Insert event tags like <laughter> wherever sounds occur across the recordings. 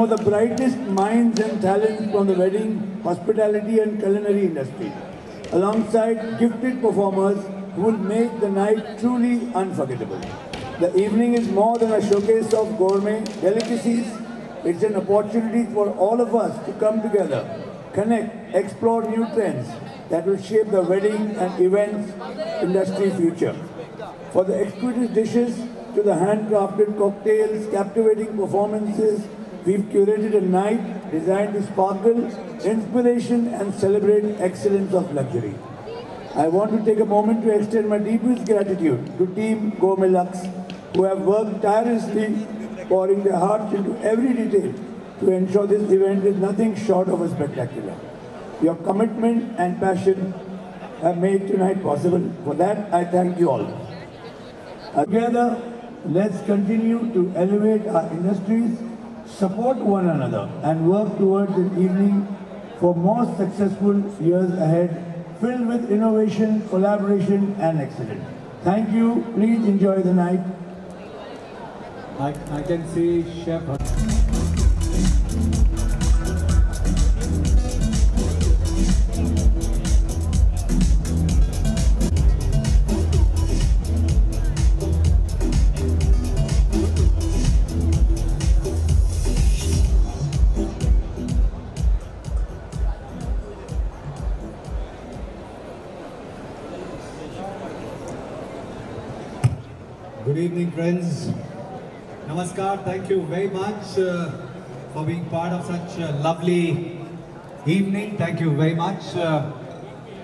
some of the brightest minds and talents from the wedding, hospitality and culinary industry, alongside gifted performers who will make the night truly unforgettable. The evening is more than a showcase of gourmet delicacies. It's an opportunity for all of us to come together, connect, explore new trends that will shape the wedding and events industry future. For the exquisite dishes to the handcrafted cocktails, captivating performances, we've curated a night designed to sparkle, inspiration and celebrate excellence of luxury. I want to take a moment to extend my deepest gratitude to Team Gourmet Luxe, who have worked tirelessly, pouring their hearts into every detail to ensure this event is nothing short of a spectacular. Your commitment and passion have made tonight possible. For that, I thank you all. Together, let's continue to elevate our industries, support one another, and work towards an evening for more successful years ahead, filled with innovation, collaboration, and excellence. Thank you. Please enjoy the night. I, I can see Chef. Friends. Namaskar. Thank you very much uh, for being part of such a lovely evening. Thank you very much uh,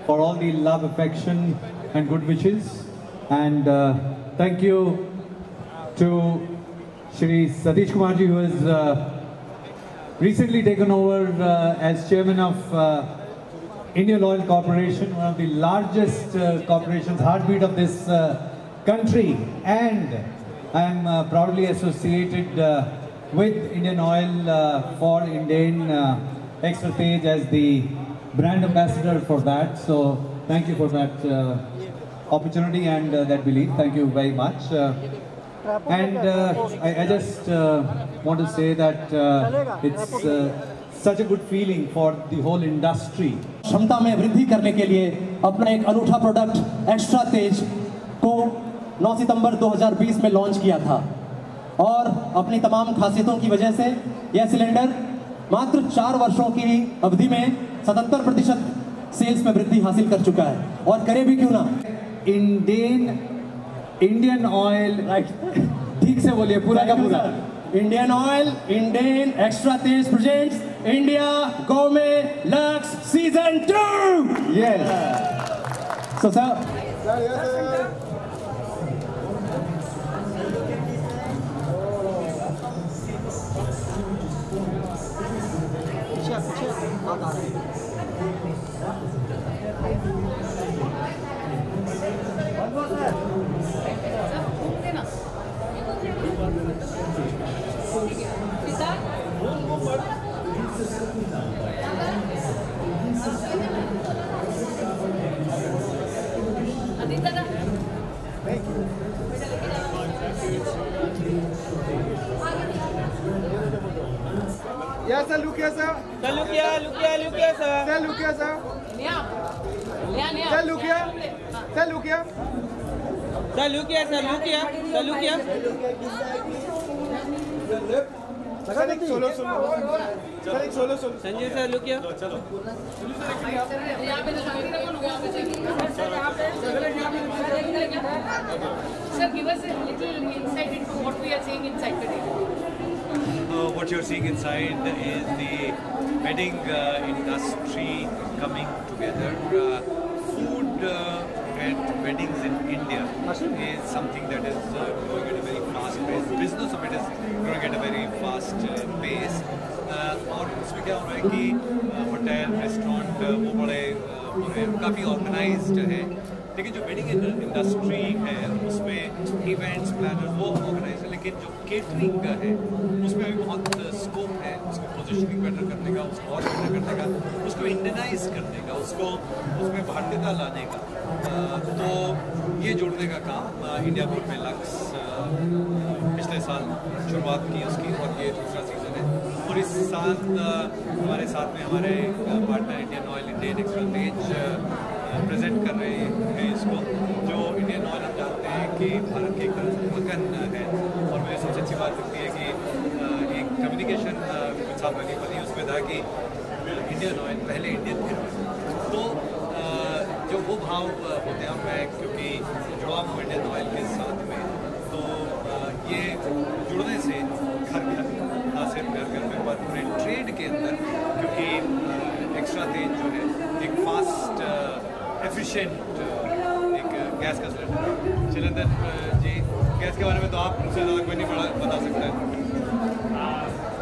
for all the love, affection, and good wishes. And uh, thank you to Shri Satish Kumarji, who has uh, recently taken over uh, as chairman of uh, Indian Oil Corporation, one of the largest corporations, heartbeat of this country. And I am uh, proudly associated uh, with Indian Oil uh, for Indian Extra Tej as the brand ambassador for that. So thank you for that uh, opportunity and uh, that belief. Thank you very much. Uh, and I, I, just want to say that it's such a good feeling for the whole industry. क्षमता में वृद्धि करने के लिए अपना एक अनूठा product extra तेज को 9 सितंबर 2020 में लॉन्च किया था। और अपनी तमाम खासियतों की वजह से यह सिलेंडर मात्र चार वर्षों की अवधि में 77 प्रतिशत सेल्स में वृद्धि हासिल कर चुका है। और करे भी क्यों ना? इंडियन इंडियन ऑयल ठीक से बोलिए पूरा का पूरा। Indian Oil Indian extra Tej presents India gourmet luxe season two yes so sir Thank you. Yeah, sir, look here, sir. Sir, look here, look here, look here, sir. Sir, look here, sir. Yeah. Yeah, yeah. Sir, look here. Sir, look here. Sir, look here, sir, look here. Sir, look here. Sir एक solo सुनो sir एक solo सुनो Sanjay sir look या चलो यहाँ पे sir यहाँ पे sir give us little insight into what we are seeing inside the data Uh, what you're seeing inside is the wedding uh, industry coming together. Uh, food uh, at weddings in India is something that is uh, growing at a very fast pace. Business of it is growing at a very fast uh, pace. Uh, और उसमें क्या हो रहा है कि hotel restaurant वो बड़े uh, वो है काफ़ी ऑर्गेनाइज्ड है लेकिन जो वेडिंग इंडस्ट्री है उसमें इवेंट्स प्लानर वो ऑर्गेनाइज है लेकिन जो केटरिंग का है, उसमें अभी बहुत स्कोप है उसको पोजिशनिंग बेटर करने का, उसको और बेटर करने का, उसको इंडियनाइज करने का, उसको, उसमें भारतीयता लाने का। तो ये जोड़ने का काम इंडिया बोर्ड में लक्स पिछले साल शुरुआत की उसकी और ये दूसरा सीज़न है। और इस साल हमारे साथ में हमारे partner Indian Oil Indian extra Tej present कर रहे हैं इसको, जो इंडियन ऑयल हम जानते हैं कि भारत की मकन है। और मुझे सबसे अच्छी बात लगती है कि एक कम्युनिकेशन साथ बनी बनी, उसमें था कि इंडियन ऑयल पहले इंडियन थे तो जो वो भाव होते हैं मैं क्योंकि जुड़ा हूँ इंडियन ऑयल के साथ में तो ये जुड़ने से घर घर ना सिर्फ़ घर घर में पर पूरे ट्रेड के अंदर, क्योंकि एक्स्ट्रा तेज जो है, एक फास्ट एफिशिएंट uh, एक uh, गैस का सिलेंडर सिलेंडर uh, जी गैस के बारे में तो आप मुझसे ज़्यादा तो कोई नहीं बता बता सकता है।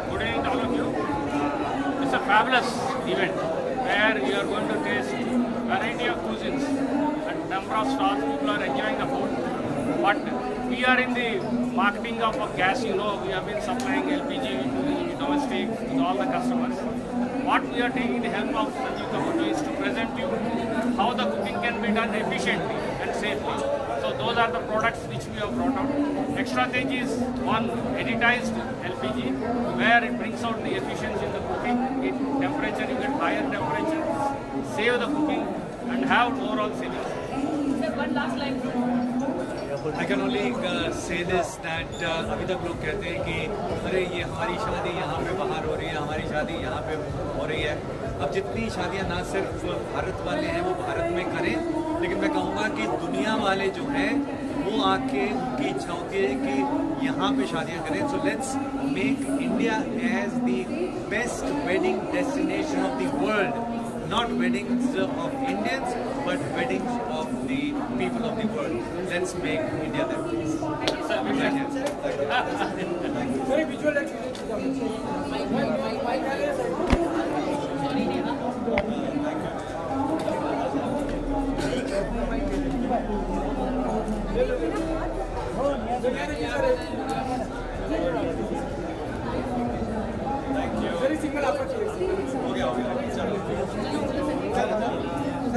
Good event where you are going to taste variety of cuisines and number of stars people are enjoying the food but we are in the marketing of a gas you know we have been supplying LPG domestic all the customers What we are taking the help of Sanjeev Kapoor is to present how the cooking can be done efficiently and safely. So those are the products which we have brought out. Extra Tej is one additized LPG where it brings out the efficiency in the cooking. In temperature, you get higher temperature, save the cooking and have overall savings. Sir, one last line I can only say this that अभी तक लोग कहते हैं कि अरे ये हमारी शादी यहाँ पे बाहर हो रही है हमारी शादी यहाँ पे हो रही है। अब जितनी शादियाँ ना सिर्फ़ भारत वाले हैं वो भारत में करें लेकिन मैं कहूँगा कि दुनिया वाले जो हैं वो आके उनकी इच्छा होती है कि यहाँ पे शादियाँ करें। So let's make India as the best wedding destination of the world not weddings of Indians, but weddings of the people of the world. Let's make India that place. Very visual Thank you. Thank you. Thank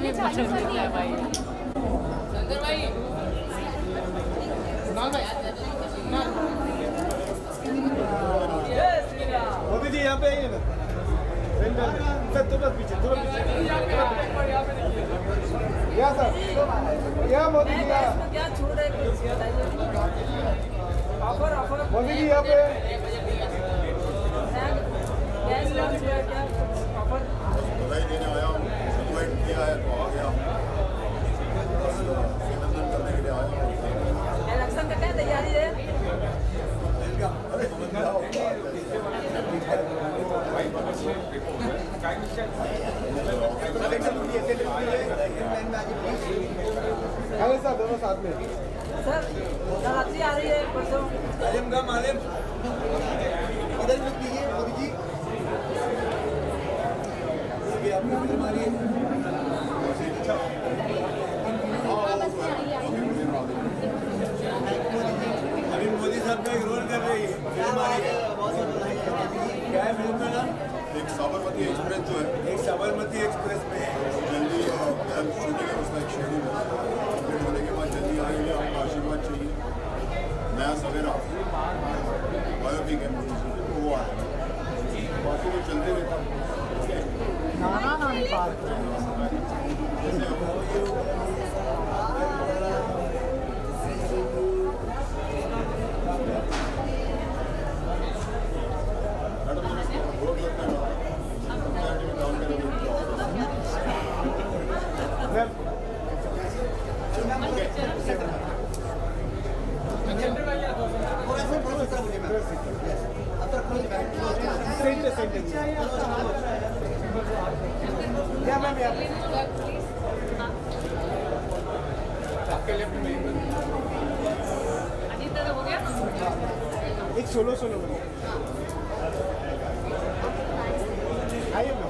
भी पूछ सकते हैं भाई भाई मोदी जी यहाँ पे आइए ना सर तुरंत पीछे तुरंत पीछे यहाँ सर यहाँ मोदी जी यहाँ मोदी जी यहाँ पे बधाई देने आया हूँ इन्वाइट किया है तो आ गया अभिनंदन करने के लिए आया हूँ। इलेक्शन का क्या तैयारी है? अरे सर दोनों साथ में। सर आ रही है? परसों। मालिम का मालिम इधर मोदी जी। एक साबरमती एक्सप्रेस जो है एक साबरमती एक्सप्रेस में जल्दी शूटिंग है उसका एक शेड्यूल है कंप्लीट होने के बाद जल्दी आएँगे आपका आशीर्वाद चाहिए नया सवेरा बायोपिक है मोदी जी पे, तो वो आ रहा है बाकी तो चलते रहता है जैसे हो मैडम बहुत लगता है डाउन करोगे सेंटर सेंटर क्या मैम यहाँ अनिता सेंटर हो गया एक सोलो सोलो आइए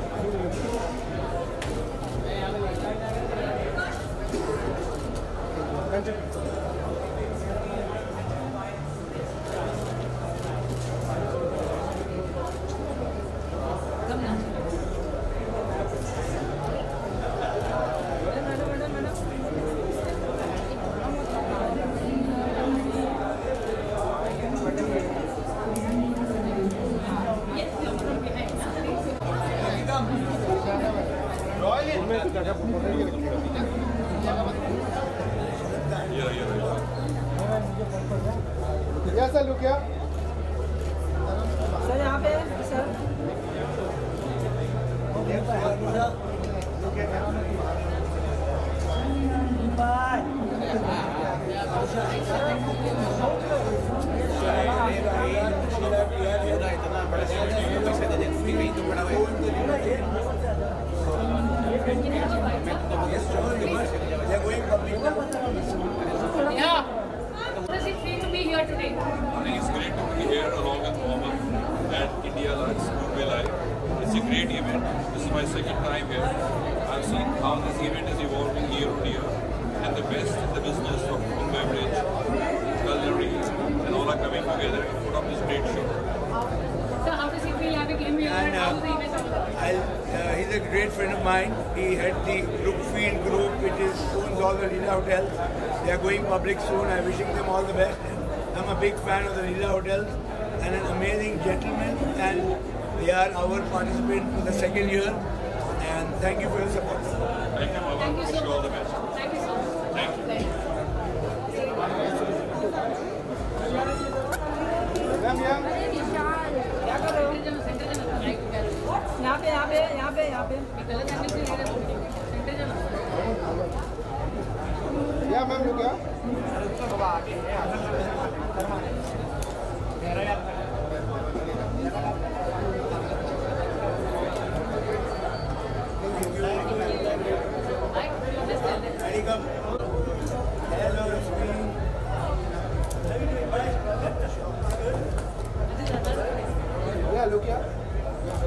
today? I think it's great to be here along with Mohammed at India Lux Goodwill Live. It's a great event. This is my second time here. I've seen how this event is evolving year on year. And the best in the business of food beverage, culinary, and all are coming together to put up this great show. So how does it feel having him here and, And, uh, how is? I'll, uh, he's a great friend of mine. He had the Brookfield Group, which is owns all the Leela hotels. They are going public soon. I'm wishing them all the best. I'm a big fan of the Leela hotels and an amazing gentleman. And they are our participant for the second year. And thank you for your support. Thank you, Mohammed. Thank you Wish so you all much. the best. Thank you so much. Thank you. Ma'am यहाँ क्या कर रहे हो centre जाना right यहाँ पे यहाँ पे यहाँ पे यहाँ पे गलत एंगल से ले रहे हो सेंटर जाना या मैम लुक या <laughs> <laughs>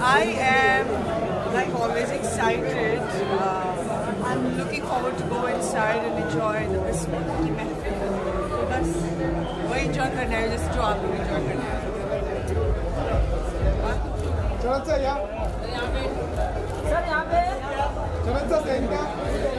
I am like always excited. Uh, I'm looking forward to go inside and enjoy the biscuit की महफिल तो बस वही enjoy करना है जैसे जो आप लोग enjoy करना है चरण सर यहाँ させんが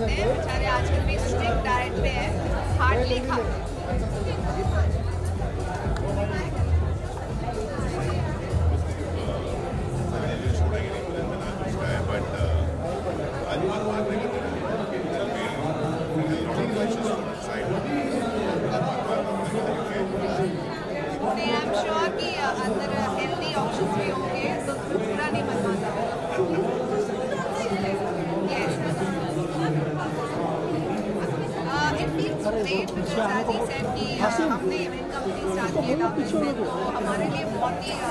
하는데?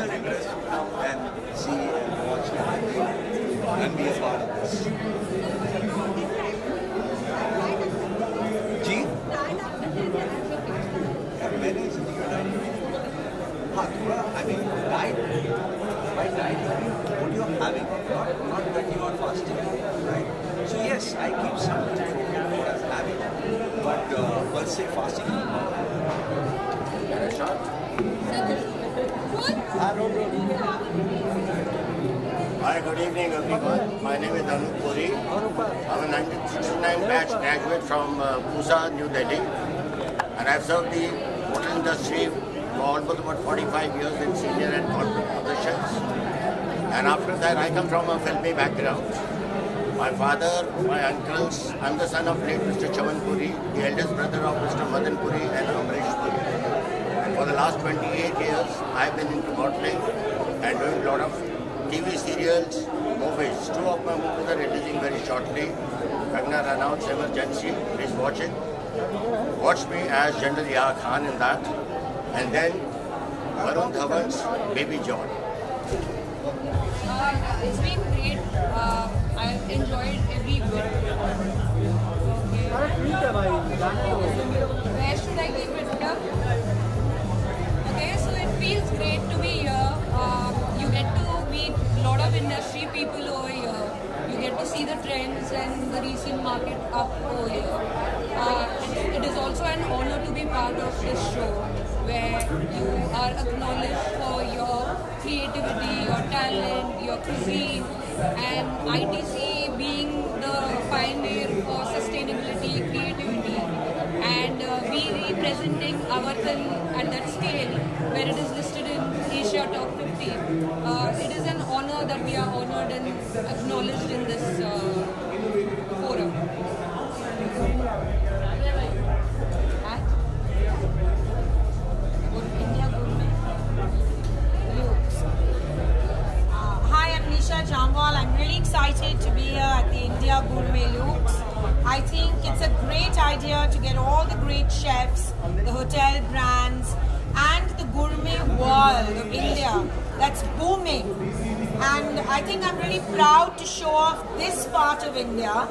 an interest and see and watch and be a part of this. Good evening everyone. My name is Anup Puri. I'm a 1969 batch graduate from uh, Pusa, New Delhi. And I've served the hotel industry for almost about 45 years in senior and corporate positions. And after that, I come from a filmy background. My father, my uncles, I'm the son of late Mr. Chaman Puri, the eldest brother of Mr. Madan Puri and Amrish Puri. And for the last 28 years, I've been into modeling and doing a lot of TV serials, movies. Two of my movies are releasing very shortly. Kangana Ranaut, Emergency, please watch it. Watch me as General Yahya Khan in that. And then Varun Dhawan's Baby John. Uh, it's been great. Uh, I've enjoyed every bit. Where should I keep it here? Okay, so it feels great to be here. Uh, you get to meet a lot of industry people over here. You get to see the trends and the recent market up over here. Uh, it- is also an honor to be part of this show where you are acknowledged for your creativity, your talent, your cuisine, and ITC being the pioneer for sustainability, creativity, and uh, we representing Avartana at that scale where it is listed in Asia Top uh, it is an honor that we are honored and acknowledged in this uh, forum. Uh, hi, I'm Nisha Jamwal. I'm really excited to be here at the India Gourmet Luxe. I think it's a great idea to get all the great chefs, the hotel brands, and the gourmet world of India that's booming. And I think I'm really proud to show off this part of India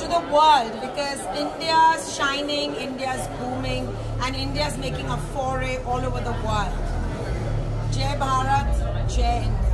to the world because India's shining, India's booming, and India's making a foray all over the world. Jai Bharat, Jai India.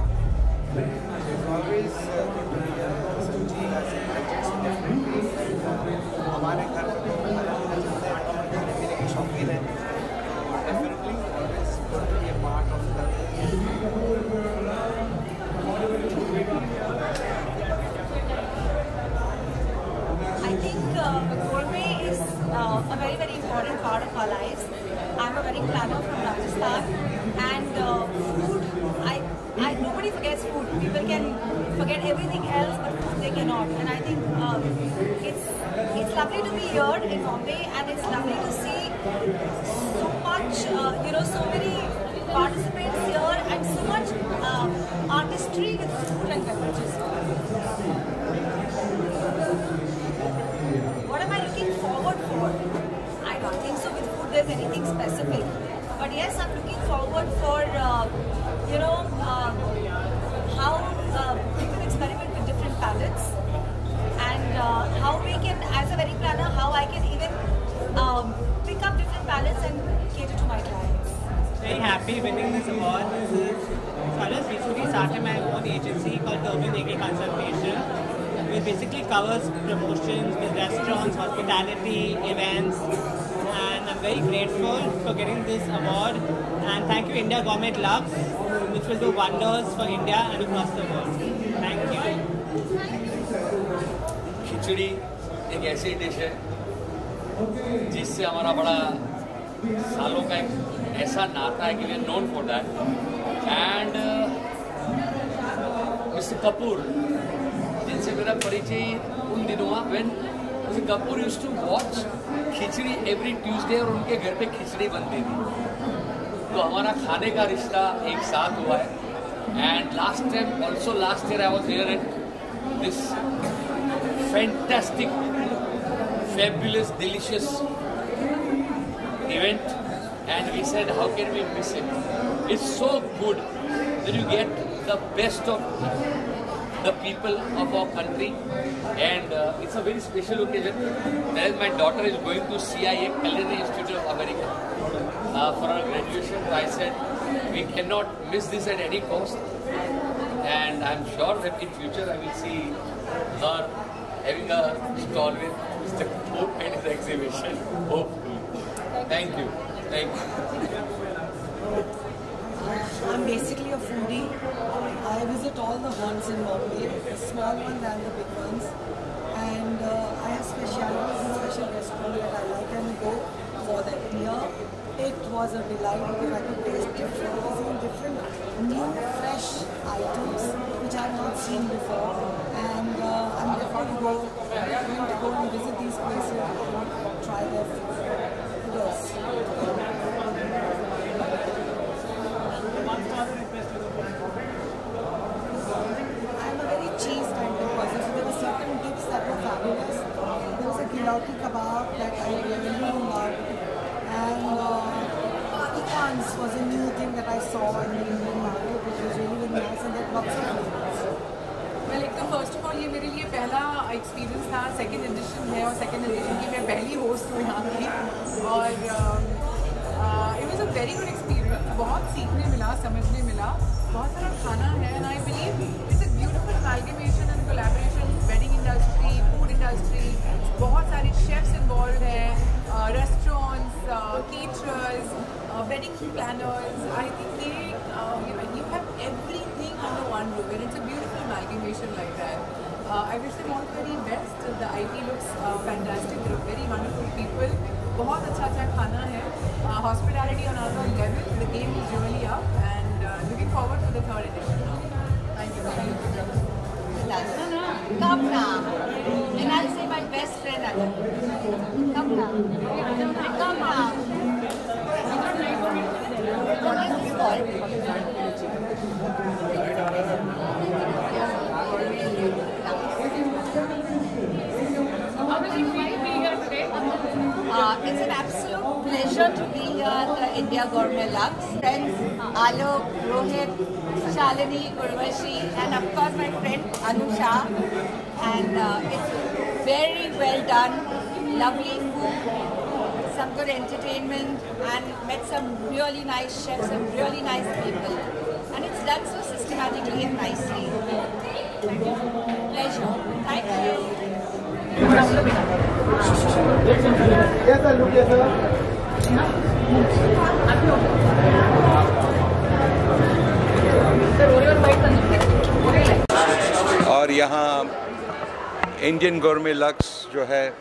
Forget everything else, but food they cannot. And I think um, it's it's lovely to be here in Bombay, and it's lovely to see so much, uh, you know, so many participants here, and so much um, artistry with food and beverages. What am I looking forward for? I don't think so with food there's anything specific. But yes, I'm looking forward for, uh, you know, balance and cater to my clients. Very happy winning this award. So I just recently started my own agency called Urban AK Consultation, which basically covers promotions with restaurants, hospitality, events, and I'm very grateful for getting this award. And thank you, India Gourmet Luxe, which will do wonders for India and across the world. Thank you. खिचड़ी एक ऐसी dish है जिससे हमारा बड़ा सालों का एक ऐसा नाता है कि we known for that and Mr Kapoor जिनसे मेरा परिचय उन दिनों हुआ when Mr Kapoor use to watch khichdi every Tuesday और उनके घर पे खिचड़ी बनती थी। तो हमारा खाने का रिश्ता एक साथ हुआ है। And last time also last year I was here at this fantastic fabulous, delicious event, and we said, how can we miss it? It's so good that you get the best of the people of our country, and uh, it's a very special occasion. Whereas my daughter is going to CIA, Culinary Institute of America, uh, for her graduation. I said, we cannot miss this at any cost, and I'm sure that in future I will see her having a stall with Mr. Kapoor and his exhibition. <laughs> Hopefully. Thank you. Thank you. I'm basically a foodie. I visit all the haunts in Bombay, the small ones and the big ones. And uh, I have specialities in special restaurants that I like and go for them. Here, it was a delight because I could taste different cuisine, different new, fresh items which I have not seen before. And uh, I'm going to go and visit these places and try their food. よかった。fantastic they very wonderful people बहुत अच्छा अच्छा खाना है। Hospitality on our level the game is really up and looking forward for the third edition thank you कपड़ा and I say my best friend कपड़ा कपड़ा What is this? Uh, it's an absolute pleasure to be here at the India Gourmet Luxe. Friends Alok, Rohit, Shalini, Urvashi, and of course my friend Anusha. And uh, it's very well done. Lovely food, some good entertainment, and met some really nice chefs and really nice people. And it's done so systematically and nicely. और यहाँ Indian गौरमे lux जो है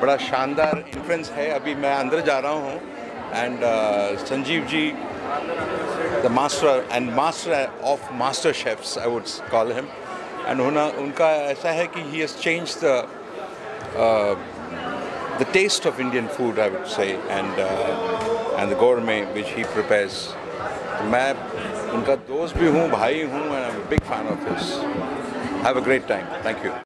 बड़ा शानदार influence है। अभी मैं अंदर जा रहा हूँ and uh, Sanjeev ji the master and master of master chefs I would call him and उन्होंने उनका ऐसा है कि he has change the the taste of Indian food, I would say, and uh, and the gourmet which he prepares. तो मैं उनका दोस्त भी हूँ भाई हूँ and I'm a big fan of his. Have a great time. Thank you.